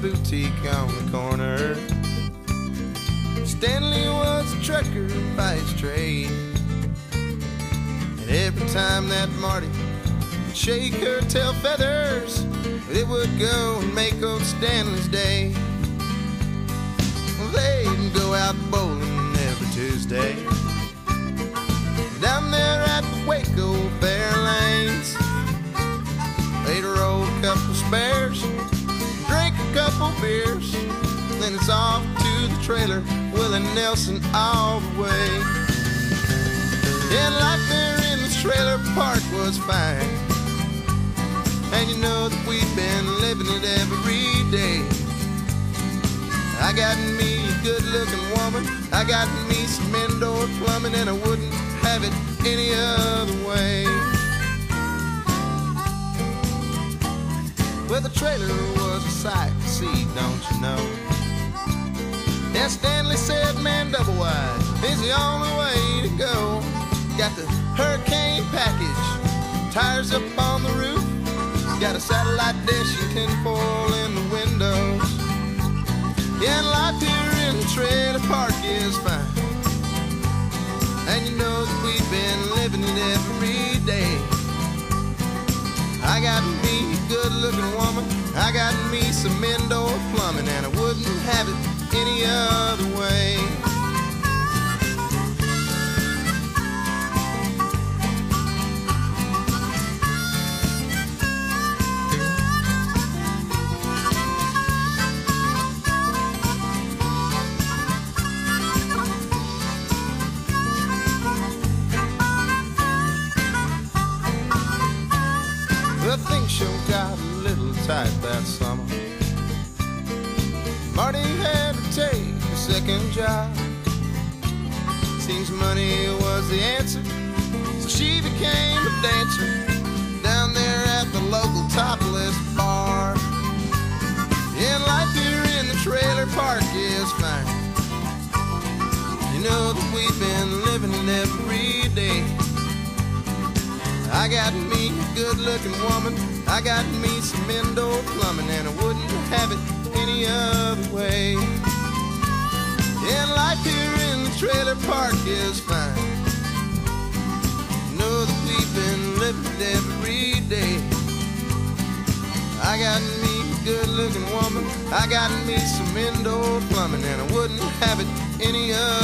boutique on the corner. Stanley was a trucker by his trade. And every time that Marty would shake her tail feathers, it would go and make old Stanley's day. They'd go out bowling beers, then it's off to the trailer, Willie Nelson all the way. And life there in the trailer park was fine. And you know that we've been living it every day. I got me a good looking woman, I got me some indoor plumbing, and I wouldn't have it any other way. The trailer was a sight to see, don't you know? Yeah, Stanley said, man, double wide is the only way to go. Got the hurricane package, tires up on the roof, got a satellite dish and tinfoil in the windows. Yeah, and life here in the trailer park is fine. And you know that we've been living it every day. I got good looking woman. I got me some indoor tight that summer. Marty had to take a second job. Seems money was the answer, so she became a dancer down there at the local topless bar. And life here in the trailer park is fine. You know that we've been living it every day. I got me a good looking woman. I got me some indoor plumbing, and I wouldn't have it any other way. And life here in the trailer park is fine. Know that we've been living every day. I got me a good looking woman. I got me some indoor plumbing, and I wouldn't have it any other